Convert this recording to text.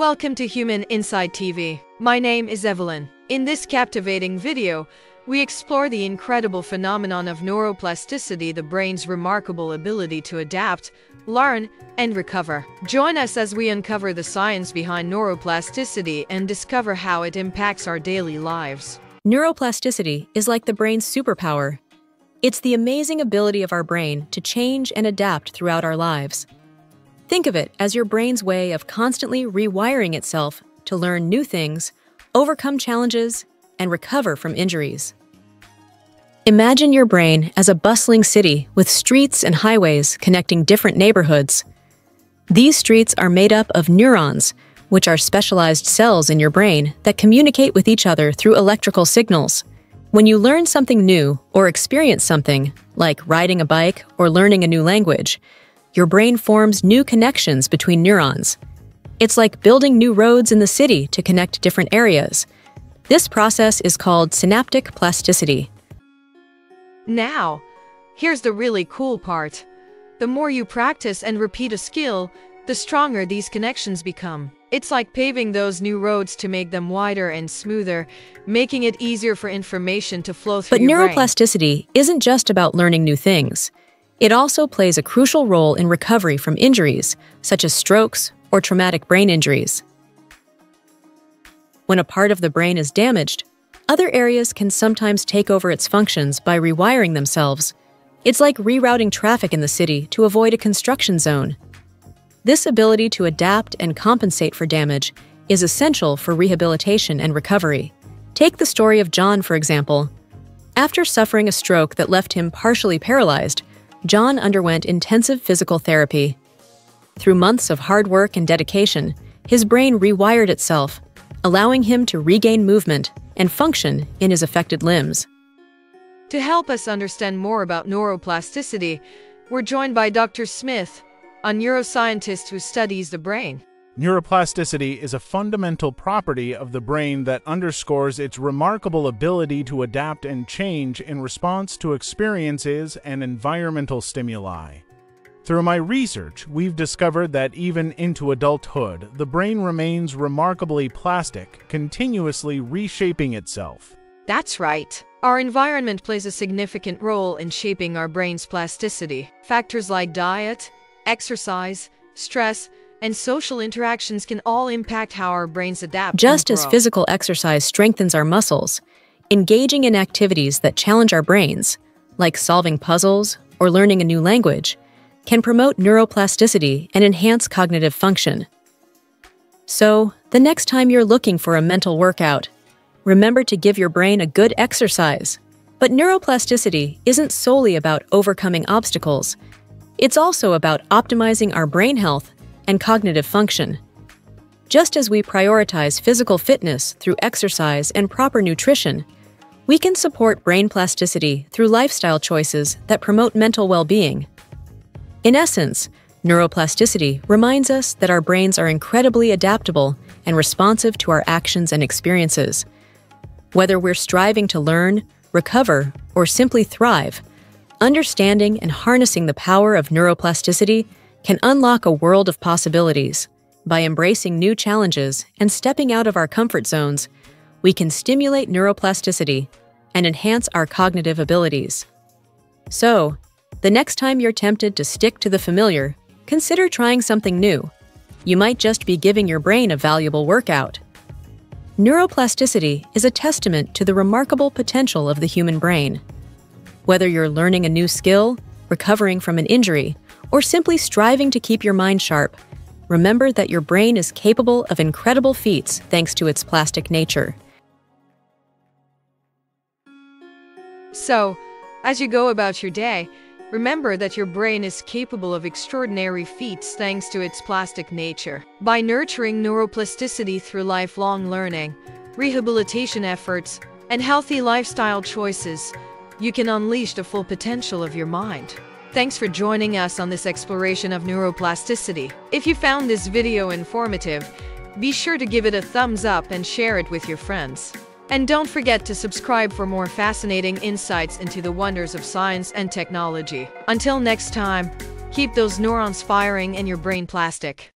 Welcome to Human Insight TV. My name is Evelyn. In this captivating video, we explore the incredible phenomenon of neuroplasticity, the brain's remarkable ability to adapt, learn, and recover. Join us as we uncover the science behind neuroplasticity and discover how it impacts our daily lives. Neuroplasticity is like the brain's superpower. It's the amazing ability of our brain to change and adapt throughout our lives. Think of it as your brain's way of constantly rewiring itself to learn new things, overcome challenges, and recover from injuries. Imagine your brain as a bustling city with streets and highways connecting different neighborhoods. These streets are made up of neurons, which are specialized cells in your brain that communicate with each other through electrical signals. When you learn something new or experience something, like riding a bike or learning a new language, your brain forms new connections between neurons. It's like building new roads in the city to connect different areas. This process is called synaptic plasticity. Now, here's the really cool part. The more you practice and repeat a skill, the stronger these connections become. It's like paving those new roads to make them wider and smoother, making it easier for information to flow through But your brain. neuroplasticity isn't just about learning new things. It also plays a crucial role in recovery from injuries, such as strokes or traumatic brain injuries. When a part of the brain is damaged, other areas can sometimes take over its functions by rewiring themselves. It's like rerouting traffic in the city to avoid a construction zone. This ability to adapt and compensate for damage is essential for rehabilitation and recovery. Take the story of John, for example. After suffering a stroke that left him partially paralyzed, John underwent intensive physical therapy. Through months of hard work and dedication, his brain rewired itself, allowing him to regain movement and function in his affected limbs. To help us understand more about neuroplasticity, we're joined by Dr. Smith, a neuroscientist who studies the brain. Neuroplasticity is a fundamental property of the brain that underscores its remarkable ability to adapt and change in response to experiences and environmental stimuli. Through my research, we've discovered that even into adulthood, the brain remains remarkably plastic, continuously reshaping itself. That's right. Our environment plays a significant role in shaping our brain's plasticity. Factors like diet, exercise, stress, and social interactions can all impact how our brains adapt. Just as physical exercise strengthens our muscles, engaging in activities that challenge our brains, like solving puzzles or learning a new language, can promote neuroplasticity and enhance cognitive function. So, the next time you're looking for a mental workout, remember to give your brain a good exercise. But neuroplasticity isn't solely about overcoming obstacles, it's also about optimizing our brain health and cognitive function. Just as we prioritize physical fitness through exercise and proper nutrition, we can support brain plasticity through lifestyle choices that promote mental well being. In essence, neuroplasticity reminds us that our brains are incredibly adaptable and responsive to our actions and experiences. Whether we're striving to learn, recover, or simply thrive, understanding and harnessing the power of neuroplasticity can unlock a world of possibilities. By embracing new challenges and stepping out of our comfort zones, we can stimulate neuroplasticity and enhance our cognitive abilities. So, the next time you're tempted to stick to the familiar, consider trying something new. You might just be giving your brain a valuable workout. Neuroplasticity is a testament to the remarkable potential of the human brain. Whether you're learning a new skill, recovering from an injury, or simply striving to keep your mind sharp, remember that your brain is capable of incredible feats thanks to its plastic nature. So, as you go about your day, remember that your brain is capable of extraordinary feats thanks to its plastic nature. By nurturing neuroplasticity through lifelong learning, rehabilitation efforts, and healthy lifestyle choices, you can unleash the full potential of your mind. Thanks for joining us on this exploration of neuroplasticity. If you found this video informative, be sure to give it a thumbs up and share it with your friends. And don't forget to subscribe for more fascinating insights into the wonders of science and technology. Until next time, keep those neurons firing and your brain plastic.